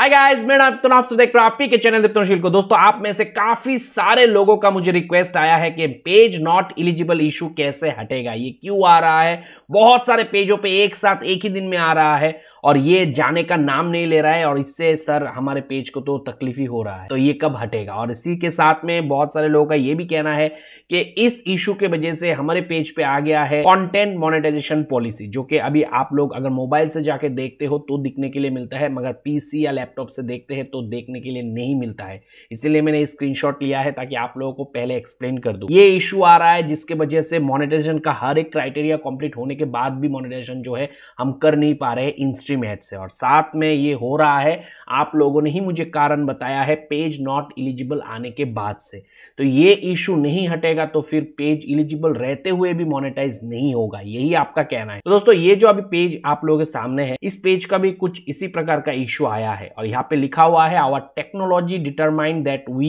Hi guys मैं तो आप सब देख रहे हो आपके चैनल दीप्तनशील को। दोस्तों, आप में से काफ़ी सारे लोगों का मुझे रिक्वेस्ट आया है कि पेज नॉट एलिजिबल इशू कैसे हटेगा। ये क्यों आ रहा है? बहुत सारे पेजों पे एक साथ एक ही दिन में आ रहा है और ये जाने का नाम नहीं ले रहा है और इससे सर हमारे पेज को तो तकलीफ़ ही हो रहा है। तो ये कब हटेगा? और इसी के साथ में बहुत सारे लोगों का ये भी कहना है कि इस इशू के वजह से हमारे पेज पे आ गया है कंटेंट मोनेटाइजेशन पॉलिसी जो कि अभी आप लोग अगर मोबाइल से जाके देखते हो तो दिखने के लिए मिलता है, मगर पीसी या लैपटॉप से देखते हैं तो देखने के लिए नहीं मिलता है। इसलिए मैंने स्क्रीनशॉट लिया है ताकि आप लोगों को पहले एक्सप्लेन कर दूँ। ये इशू आ रहा है जिसके वजह से मोनेटाइजेशन का हर एक क्राइटेरिया कंप्लीट होने के बाद भी मोनेटाइजेशन जो है, हम कर नहीं पा रहे इंस्ट्रीम एड से। और साथ में ये हो रहा है, आप लोगों ने ही मुझे कारण बताया है पेज नॉट इलिजिबल आने के बाद से। तो ये इशू नहीं हटेगा तो फिर पेज इलिजिबल रहते हुए भी मोनेटाइज नहीं होगा। यही आपका कहना है। तो दोस्तों, ये जो अभी पेज आप लोगों के सामने है, इस पेज का भी कुछ इसी प्रकार का इशू आया है। और यहाँ पे लिखा हुआ है our technology determine that we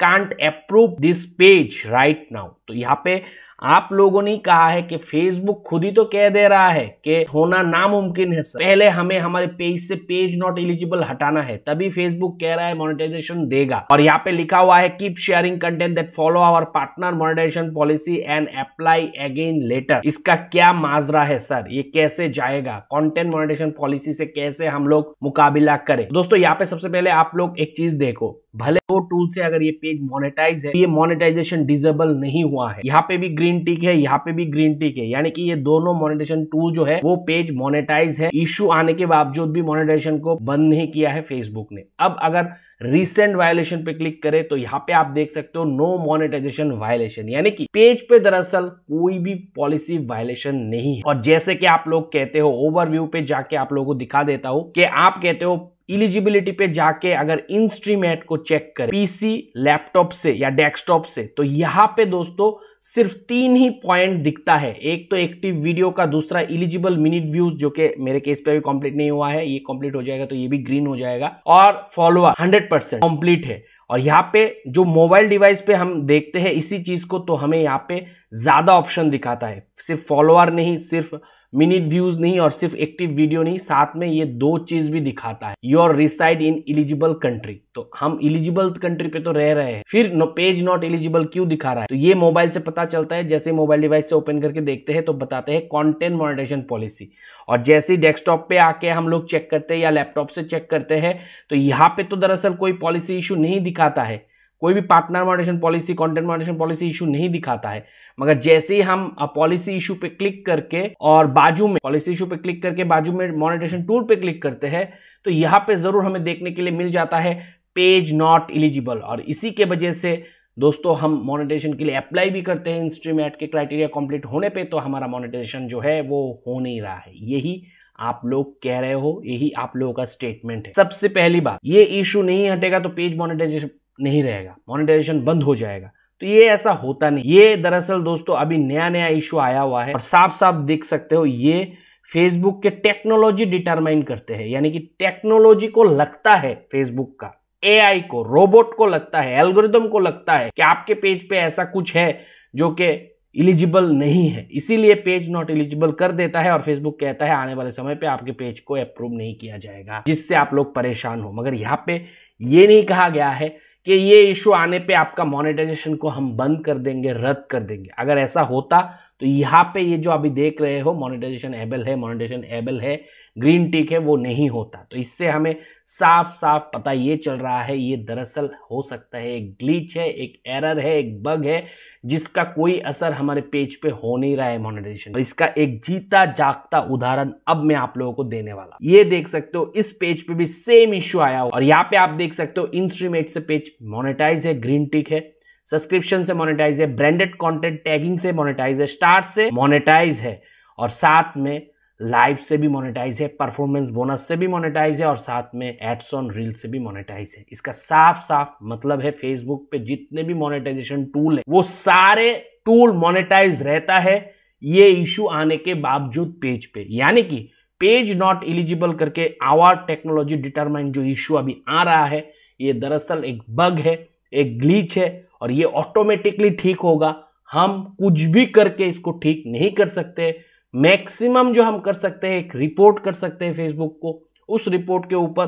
can't approve this page right now तो यहाँ पे आप लोगों ने कहा है कि फेसबुक खुद ही तो कह दे रहा है कि होना नामुमकिन है सर। पहले हमें हमारे पेज से पेज नॉट एलिजिबल हटाना है, तभी फेसबुक कह रहा है मोनेटाइजेशन देगा। और यहाँ पे लिखा हुआ है keep sharing content that follow our partner monetization policy and apply again later इसका क्या माजरा है सर? ये कैसे जाएगा? कॉन्टेंट मोनेटाइजेशन पॉलिसी से कैसे हम लोग मुकाबला करें? दोस्तों, यहाँ पे सबसे पहले आप लोग एक चीज़ देखो। भले वो टूल से अगर ये पेज मोनेटाइज है, ये मोनेटाइजेशन डिजेबल नहीं हुआ है। यहाँ पे भी ग्रीन टिक है, यहाँ पे भी ग्रीन टिक है। यानी कि ये दोनों मोनेटाइजेशन टूल जो है, वो पेज मोनेटाइज है। इशू आने के बावजूद भी मोनेटाइजेशन को बंद नहीं किया है फेसबुक ने। अब अगर रिसेंट वायलेशन पे क्लिक करें तो यहाँ पे आप देख सकते हो नो मोनेटाइजेशन वायलेशन यानी कि पेज पे दरअसल कोई भी पॉलिसी वायलेशन नहीं है। और जैसे कि आप लोग कहते हो ओवरव्यू पे जाके आप लोगों को दिखा देता हूँ कि आप कहते हो इलिजिबिलिटी पे जाके अगर इन स्ट्रीम एड को चेक करें पीसी लैपटॉप से या डेस्कटॉप से तो यहाँ पे दोस्तों सिर्फ़ तीन ही पॉइंट दिखता है। एक तो एक्टिव वीडियो का, दूसरा इलिजिबल मिनिट व्यूज़ जो कि मेरे केस पे भी कंप्लीट नहीं हुआ है। ये कंप्लीट हो जाएगा तो ये भी ग्रीन हो जाएगा। और फॉलोअर हंड्रेड परसेंट कॉम्प्लीट है। और यहाँ पे जो मोबाइल डिवाइस पे हम देखते हैं इसी चीज़ को तो हमें यहाँ पे ज़्यादा ऑप्शन दिखाता है। सिर्फ़ फॉलोअर नहीं, सिर्फ़ मिनट व्यूज़ नहीं और सिर्फ़ एक्टिव वीडियो नहीं, साथ में ये दो चीज़ भी दिखाता है। Your reside in eligible country तो हम इलिजिबल कंट्री पे तो रह रहे हैं। फिर नो पेज नॉट इलिजिबल क्यों दिखा रहा है? तो ये मोबाइल से पता चलता है, जैसे मोबाइल डिवाइस से ओपन करके देखते हैं तो बताते हैं कॉन्टेंट मोनिटाइजेशन पॉलिसी और जैसे ही डेस्कटॉप पे आके हम लोग चेक करते हैं या लैपटॉप से चेक करते हैं तो यहाँ पे तो दरअसल कोई पॉलिसी इशू नहीं दिखाता है। कोई भी partner moderation policy content moderation policy issue नहीं दिखाता है। मगर जैसे ही हम पॉलिसी इशू पे क्लिक करके और बाजू में पॉलिसी इशू पे क्लिक करके बाजू में मॉनिटेशन टूल पे क्लिक करते हैं तो यहाँ पे ज़रूर हमें देखने के लिए मिल जाता है पेज नॉट एलिजिबल और इसी के वजह से दोस्तों हम मोनेटाइजेशन के लिए अप्लाई भी करते हैं इंस्ट्रीम के क्राइटेरिया कंप्लीट होने पे तो हमारा मोनेटाइजेशन जो है वो हो नहीं रहा है। यही आप लोग कह रहे हो, यही आप लोगों का स्टेटमेंट है। सबसे पहली बात, ये इशू नहीं हटेगा तो पेज मोनेटाइजेशन नहीं रहेगा मोनेटाइजेशन बंद हो जाएगा। तो ये ऐसा होता नहीं। ये दरअसल दोस्तों अभी नया नया इशू आया हुआ है और साफ़ साफ़ देख सकते हो, ये फेसबुक के टेक्नोलॉजी डिटरमाइन करते हैं। यानी कि टेक्नोलॉजी को लगता है फेसबुक का एआई को रोबोट को लगता है एल्गोरिदम को लगता है कि आपके पेज पे ऐसा कुछ है जो कि इलिजिबल नहीं है। इसीलिए पेज नॉट इलिजिबल कर देता है और फेसबुक कहता है, आने वाले समय पे आपके पेज को अप्रूव नहीं किया जाएगा, जिससे आप लोग परेशान हो। मगर यहाँ पे ये नहीं कहा गया है कि ये इशू आने पे आपका मोनेटाइजेशन को हम बंद कर देंगे, रद्द कर देंगे। अगर ऐसा होता तो यहाँ पे ये जो अभी देख रहे हो मोनेटाइजेशन एबल है मोनेटाइजेशन एबल है ग्रीन टिक है वो नहीं होता। तो इससे हमें साफ़ साफ़ पता ये चल रहा है, ये दरअसल हो सकता है, एक ग्लीच है, एक एरर है, एक बग है, जिसका कोई असर हमारे पेज पे हो नहीं रहा है मोनेटाइजेशन तो इसका एक जीता जागता उदाहरण अब मैं आप लोगों को देने वाला ये देख सकते हो, इस पेज पे भी सेम इश्यू आया हो और यहाँ पे आप देख सकते हो इंस्ट्रीमेट से पेज मोनेटाइज है ग्रीन टिक है सब्सक्रिप्शन से मोनेटाइज है ब्रांडेड कंटेंट टैगिंग से मोनेटाइज है स्टार से मोनेटाइज है। और साथ में लाइव से भी मोनेटाइज है परफॉर्मेंस बोनस से भी मोनेटाइज है और साथ में एड्स ऑन रील से भी मोनेटाइज है। इसका साफ़ साफ़ मतलब है फेसबुक पे जितने भी मोनेटाइजेशन टूल है, वो सारे टूल मोनेटाइज रहता है ये इशू आने के बावजूद पेज पे। यानी कि पेज नॉट एलिजिबल करके आवर टेक्नोलॉजी डिटरमाइन जो इशू अभी आ रहा है, ये दरअसल एक बग है, एक ग्लीच है और ये ऑटोमेटिकली ठीक होगा। हम कुछ भी करके इसको ठीक नहीं कर सकते मैक्सिमम जो हम कर सकते हैं, एक रिपोर्ट कर सकते हैं फेसबुक को, उस रिपोर्ट के ऊपर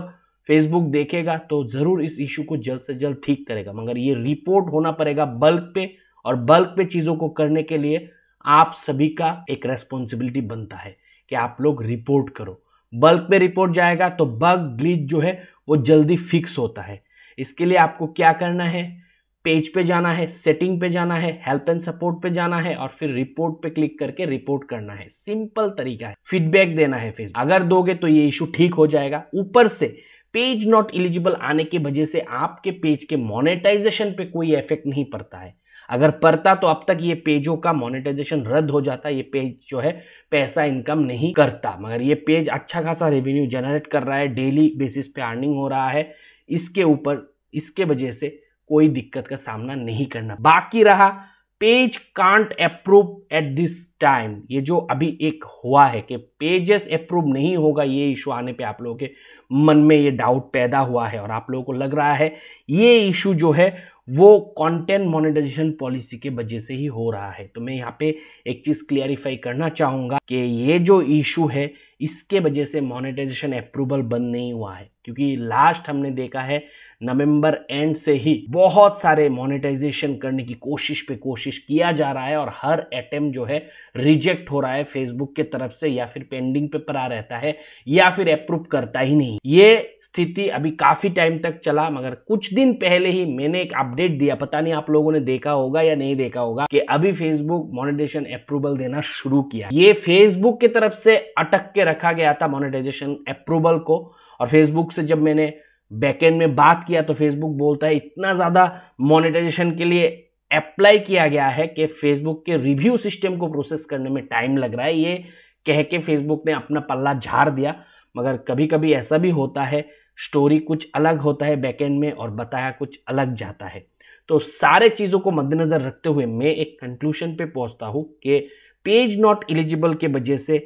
फेसबुक देखेगा तो ज़रूर इस इशू को जल्द से जल्द ठीक करेगा। मगर ये रिपोर्ट होना पड़ेगा बल्क पे और बल्क पे चीज़ों को करने के लिए आप सभी का एक रेस्पॉन्सिबिलिटी बनता है कि आप लोग रिपोर्ट करो। बल्क पे रिपोर्ट जाएगा तो बग ग्लिच जो है वो जल्दी फिक्स होता है। इसके लिए आपको क्या करना है? पेज पे जाना है सेटिंग पे जाना है हेल्प एंड सपोर्ट पे जाना है और फिर रिपोर्ट पे क्लिक करके रिपोर्ट करना है। सिंपल तरीका है। फीडबैक देना है फेसबुक अगर दोगे तो ये इशू ठीक हो जाएगा। ऊपर से पेज नॉट एलिजिबल आने की वजह से आपके पेज के मोनेटाइजेशन पे कोई इफ़ेक्ट नहीं पड़ता है। अगर पड़ता तो अब तक ये पेजों का मोनेटाइजेशन रद्द हो जाता। ये पेज जो है पैसा इनकम नहीं करता। मगर ये पेज अच्छा खासा रेवेन्यू जनरेट कर रहा है। डेली बेसिस पे अर्निंग हो रहा है। इसके ऊपर, इसके वजह से कोई दिक्कत का सामना नहीं करना। बाकी रहा, page can't approve at this time ये जो अभी एक हुआ है कि पेजेस अप्रूव नहीं होगा, ये इशू आने पे आप लोगों के मन में ये डाउट पैदा हुआ है और आप लोगों को लग रहा है, ये इशू जो है, वो कंटेंट मोनेटाइजेशन पॉलिसी के वजह से ही हो रहा है। तो मैं यहाँ पे एक चीज़ क्लियरिफाई करना चाहूँगा कि ये जो इशू है, इसके वजह से मोनेटाइजेशन अप्रूवल बंद नहीं हुआ है। क्योंकि लास्ट हमने देखा है नवंबर एंड से ही बहुत सारे मोनेटाइजेशन करने की कोशिश पे कोशिश किया जा रहा है और हर अटेम्प्ट जो है रिजेक्ट हो रहा है फेसबुक के तरफ़ से या फिर पेंडिंग पे पड़ा रहता है या फिर अप्रूव करता ही नहीं। ये स्थिति अभी काफ़ी टाइम तक चला, मगर कुछ दिन पहले ही मैंने एक अपडेट दिया। पता नहीं आप लोगों ने देखा होगा या नहीं देखा होगा कि अभी फेसबुक मोनेटाइजेशन अप्रूवल देना शुरू किया। ये फेसबुक की तरफ़ से अटक के रखा गया था मोनेटाइजेशन अप्रूवल को। और फेसबुक से जब मैंने बैकएंड में बात किया तो फेसबुक बोलता है, इतना ज़्यादा मोनेटाइजेशन के लिए अप्लाई किया गया है कि फेसबुक के रिव्यू सिस्टम को प्रोसेस करने में टाइम लग रहा है। ये कह के फेसबुक ने अपना पल्ला झाड़ दिया। मगर कभी कभी ऐसा भी होता है स्टोरी कुछ अलग होता है बैकएंड में और बताया कुछ अलग जाता है। तो सारे चीज़ों को मद्देनज़र रखते हुए मैं एक कंक्लूशन पे पहुँचता हूँ कि पेज नॉट एलिजिबल के वजह से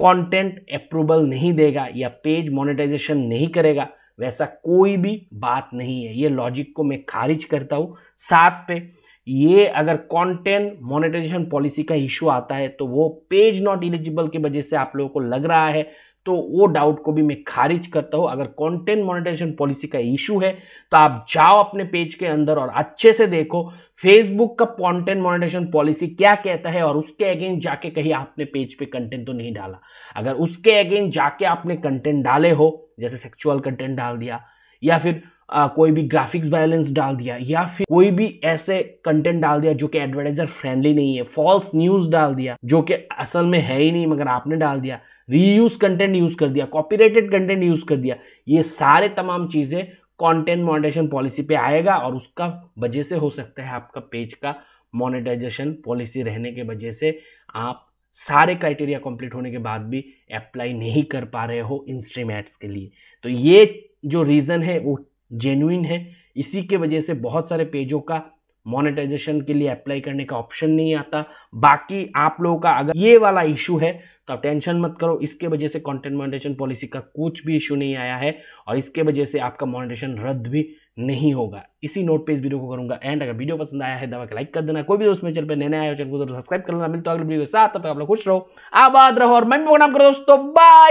कंटेंट अप्रूवल नहीं देगा या पेज मोनेटाइजेशन नहीं करेगा, वैसा कोई भी बात नहीं है। ये लॉजिक को मैं खारिज करता हूँ। साथ पे, ये अगर कंटेंट मोनेटाइजेशन पॉलिसी का इशू आता है तो वो पेज नॉट एलिजिबल की वजह से आप लोगों को लग रहा है तो वो डाउट को भी मैं खारिज करता हूँ। अगर कंटेंट मोनेटाइजेशन पॉलिसी का इशू है तो आप जाओ अपने पेज के अंदर और अच्छे से देखो फेसबुक का कंटेंट मोनेटाइजेशन पॉलिसी क्या कहता है और उसके अगेंस्ट जाके कहीं आपने पेज पे कंटेंट तो नहीं डाला। अगर उसके अगेंस्ट जाके आपने कंटेंट डाले हो जैसे सेक्चुअल कंटेंट डाल दिया या फिर आ, कोई भी ग्राफिक्स वायलेंस डाल दिया या फिर कोई भी ऐसे कंटेंट डाल दिया जो कि एडवर्टाइजर फ्रेंडली नहीं है फॉल्स न्यूज़ डाल दिया जो कि असल में है ही नहीं मगर आपने डाल दिया रीयूज कंटेंट यूज़ कर दिया कॉपीराइटेड कंटेंट यूज़ कर दिया, ये सारे तमाम चीज़ें कंटेंट मोनेटाइजेशन पॉलिसी पे आएगा और उसका वजह से हो सकता है आपका पेज का मोनेटाइजेशन पॉलिसी रहने के वजह से आप सारे क्राइटेरिया कंप्लीट होने के बाद भी अप्लाई नहीं कर पा रहे हो इंस्ट्रीम एड्स के लिए। तो ये जो रीज़न है वो जेन्युइन है, इसी के वजह से बहुत सारे पेजों का मोनेटाइजेशन के लिए अप्लाई करने का ऑप्शन नहीं आता। बाकी आप लोगों का अगर ये वाला इशू है तो आप टेंशन मत करो। इसके वजह से कंटेंट मोनेटाइजेशन पॉलिसी का कुछ भी इशू नहीं आया है और इसके वजह से आपका मोनेटाइजेशन रद्द भी नहीं होगा। इसी नोट पे इस वीडियो को करूँगा। एंड अगर वीडियो पसंद आया है दवा का लाइक कर देना। कोई भी दोस्त में चल पे नए आया चैनल को सब्सक्राइब कर लेना। मिलता अगले वीडियो के साथ। तब तक आप लोग खुश रहो, आबाद रहो और मैं नाम करो दोस्तों। बाय